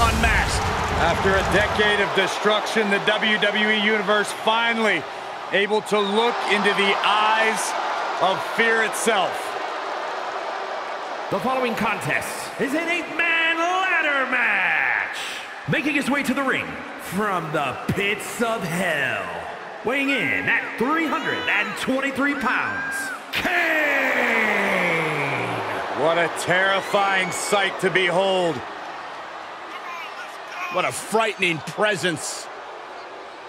unmasked. After a decade of destruction, the WWE Universe finally able to look into the eyes of fear itself. The following contest is an eight-man ladder match. Making his way to the ring from the pits of hell. Weighing in at 323 pounds, Kane! What a terrifying sight to behold. What a frightening presence.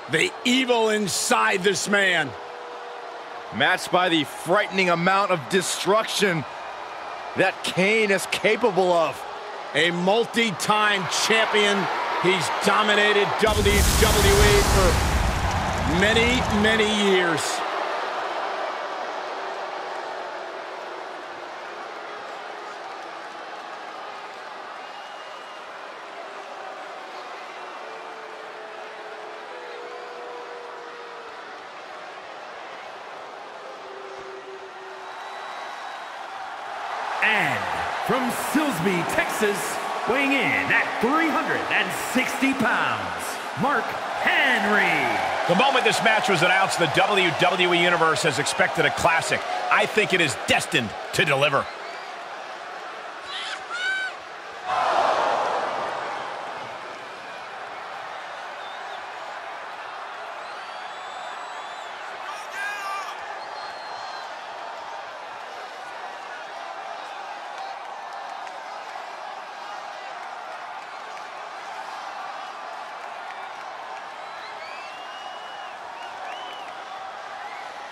The evil inside this man. Matched by the frightening amount of destruction that Kane is capable of. A multi-time champion. He's dominated WWE for many, many years. And from Silsbee, Texas, weighing in at 360 pounds, Mark Henry. The moment this match was announced, the WWE Universe has expected a classic. I think it is destined to deliver.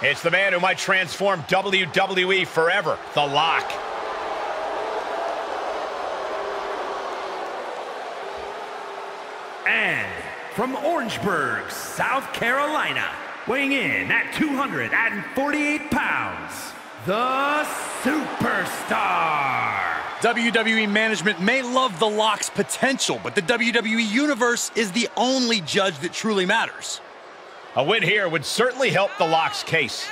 It's the man who might transform WWE forever, The Lock. And from Orangeburg, South Carolina, weighing in at 248 pounds, the Superstar. WWE management may love the Lock's potential, but the WWE Universe is the only judge that truly matters. A win here would certainly help The Lock's case.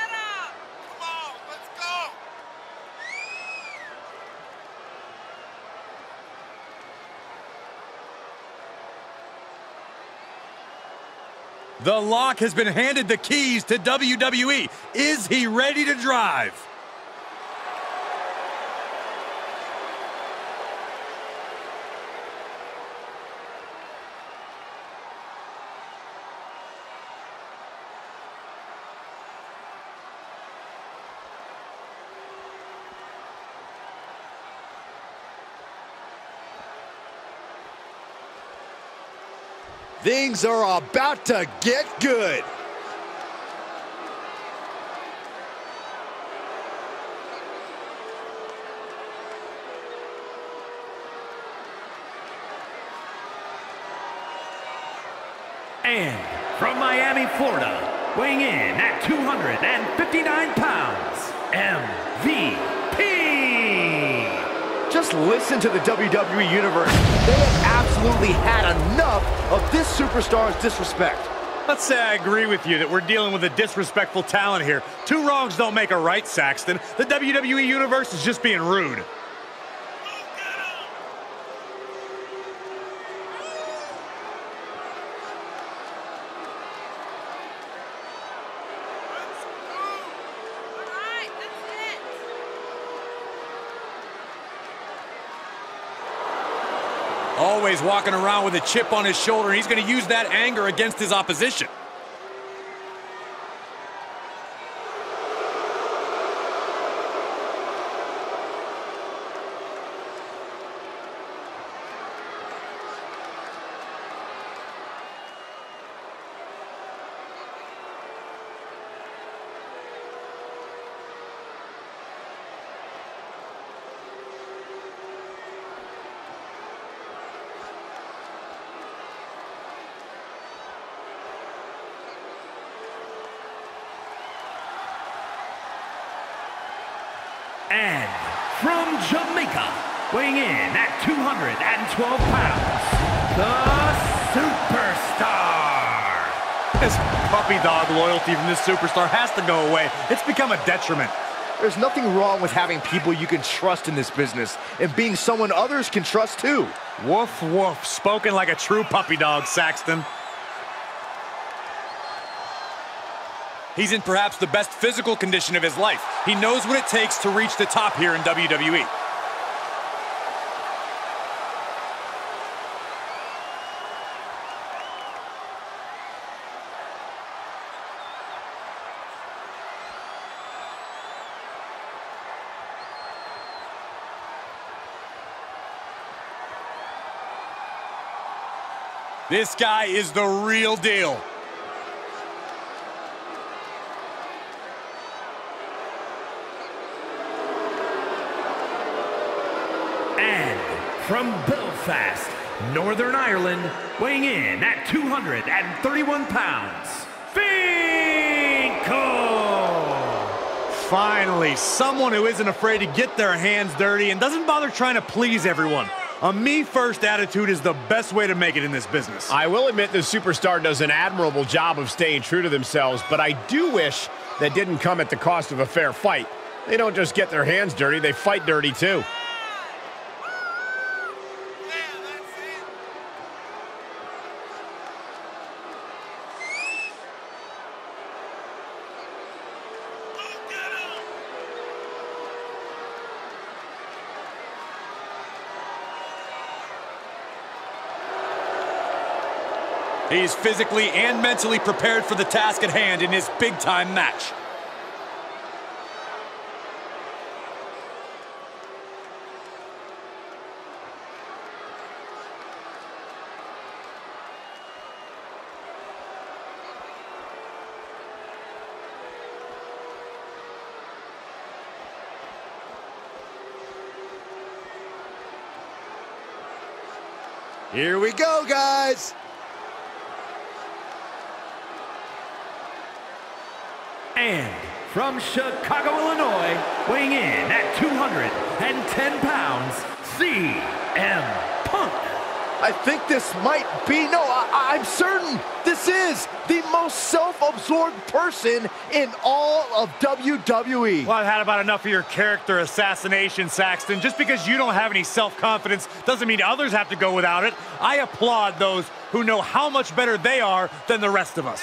The Lock has been handed the keys to WWE. Is he ready to drive? Things are about to get good. And from Miami, Florida, weighing in at 259 pounds, Just listen to the WWE Universe. They have absolutely had enough of this superstar's disrespect. Let's say I agree with you that we're dealing with a disrespectful talent here. Two wrongs don't make a right, Saxton. The WWE Universe is just being rude. Always walking around with a chip on his shoulder, and he's going to use that anger against his opposition. Weighing in at 212 pounds, the Superstar. This puppy dog loyalty from this superstar has to go away. It's become a detriment. There's nothing wrong with having people you can trust in this business and being someone others can trust too. Woof, woof. Spoken like a true puppy dog, Saxton. He's in perhaps the best physical condition of his life. He knows what it takes to reach the top here in WWE. This guy is the real deal. And from Belfast, Northern Ireland, weighing in at 231 pounds, Finkel! Finally, someone who isn't afraid to get their hands dirty and doesn't bother trying to please everyone. A me-first attitude is the best way to make it in this business. I will admit the superstar does an admirable job of staying true to themselves, but I do wish that didn't come at the cost of a fair fight. They don't just get their hands dirty, they fight dirty too. He's physically and mentally prepared for the task at hand in his big-time match. Here we go, guys. And from Chicago, Illinois, weighing in at 210 pounds, CM Punk. I think this might be, no, I, am certain this is the most self-absorbed person in all of WWE. Well, I've had about enough of your character assassination, Saxton. Just because you don't have any self-confidence doesn't mean others have to go without it. I applaud those who know how much better they are than the rest of us.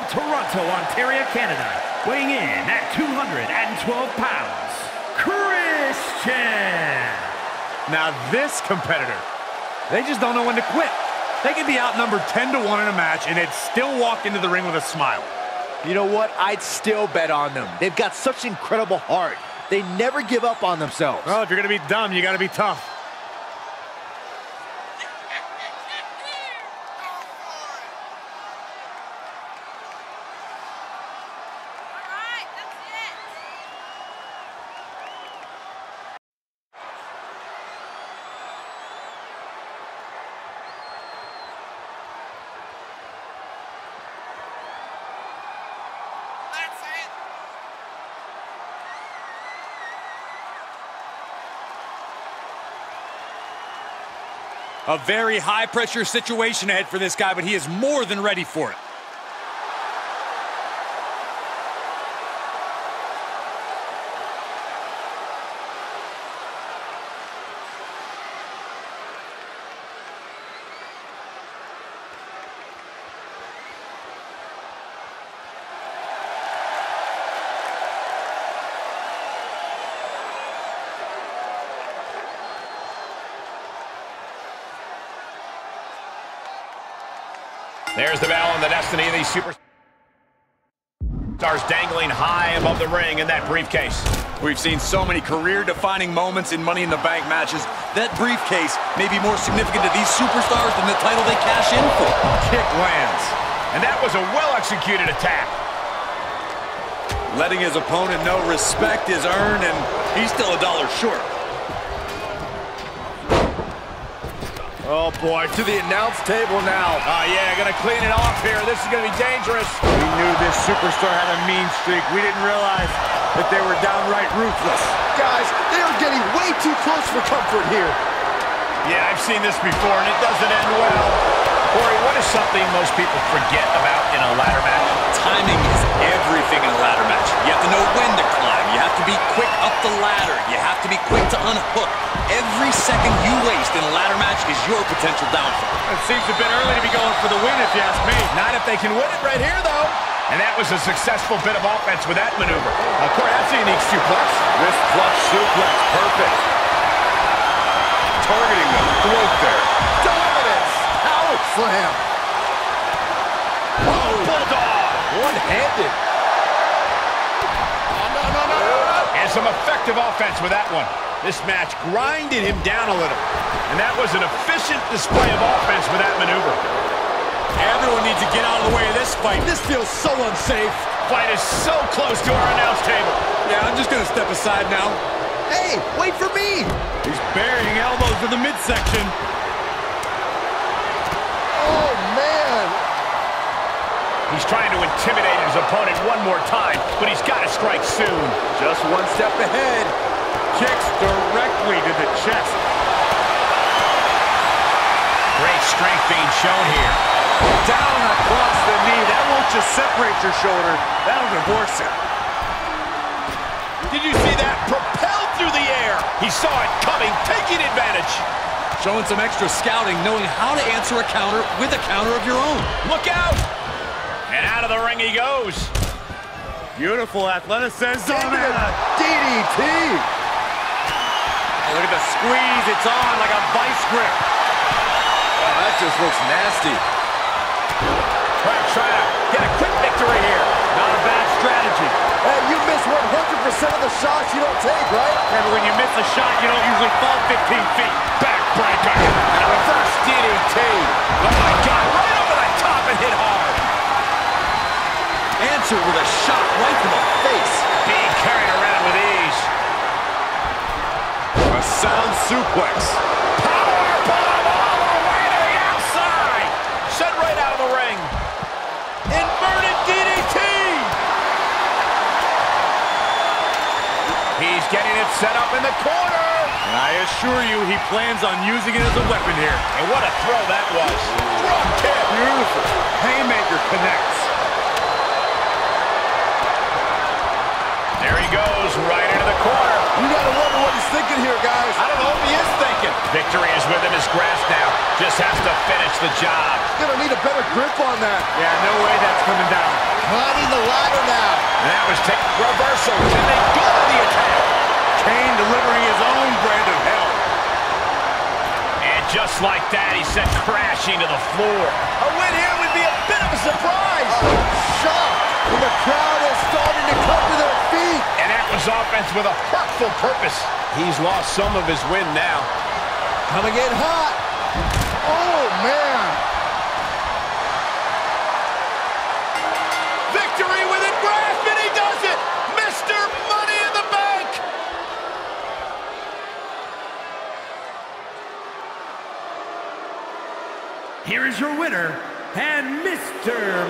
Toronto, Ontario, Canada, weighing in at 212 pounds, Christian. Now this competitor, they just don't know when to quit. They could be outnumbered 10 to 1 in a match and they'd still walk into the ring with a smile. You know what? I'd still bet on them. They've got such incredible heart. They never give up on themselves. Well, if you're going to be dumb, you got to be tough. A very high-pressure situation ahead for this guy, but he is more than ready for it. There's the bell and the destiny of these superstars dangling high above the ring in that briefcase. We've seen so many career-defining moments in Money in the Bank matches. That briefcase may be more significant to these superstars than the title they cash in for. Kick lands. And that was a well-executed attack. Letting his opponent know respect is earned, and he's still a dollar short. Oh, boy, to the announce table now. Oh, yeah, gonna clean it off here. This is gonna be dangerous. We knew this superstar had a mean streak. We didn't realize that they were downright ruthless. Guys, they are getting way too close for comfort here. Yeah, I've seen this before, and it doesn't end well. Corey, what is something most people forget about in a ladder match? Timing is everything in a ladder match. You have to know when to climb. You have to be quick up the ladder. You have to be quick to unhook. Every second you waste in a ladder match is your potential downfall. It seems a bit early to be going for the win, if you ask me. Not if they can win it right here, though. And that was a successful bit of offense with that maneuver. Uh, Corey, that's a unique suplex. Wrist clutch suplex, perfect. Targeting slam. Oh, Bulldog. One-handed. Oh, and some effective offense with that one. This match grinded him down a little. And that was an efficient display of offense with that maneuver. Everyone needs to get out of the way of this fight. This feels so unsafe. Fight is so close to our announce table. Yeah, I'm just going to step aside now. Hey, wait for me. He's burying elbows in the midsection. Oh, man. He's trying to intimidate his opponent one more time, but he's got to strike soon. Just one step ahead. Kicks directly to the chest. Great strength being shown here. Down across the knee. That won't just separate your shoulder. That'll divorce it. Did you see that? Propelled through the air. He saw it coming, taking advantage. Showing some extra scouting, knowing how to answer a counter with a counter of your own. Look out! And out of the ring he goes. Beautiful athleticism. Into the DDT. Oh, look at the squeeze. It's on like a vice grip. Oh, that just looks nasty. Right, trying to get a quick victory here. Not a bad strategy. Hey, you miss 100% of the shots you don't take, right? Yeah, but when you miss a shot, you don't usually fall 15 feet. Backbreaker. Suplex. Power bomb all the way to the outside. Sent right out of the ring. Inverted DDT. He's getting it set up in the corner. And I assure you, he plans on using it as a weapon here. And what a throw that was. Drop kick. Beautiful. Haymaker connects. There he goes, right into the corner. You gotta wonder what he's thinking here, guys. I don't know what he is thinking. Victory is within his grasp now. Just has to finish the job. He's gonna need a better grip on that. Yeah, no way that's coming down. Climbing the ladder now. That was take reversal. Can they go to the attack? Kane delivering his own brand of hell. And just like that, he sent crashing to the floor. A win here would be a bit of a surprise. Oh, shock. And the crowd is starting to come to their. And that was offense with a hurtful purpose. He's lost some of his win now. Coming in hot. Oh, man. Victory within grasp, and he does it! Mr. Money in the Bank! Here is your winner and Mr.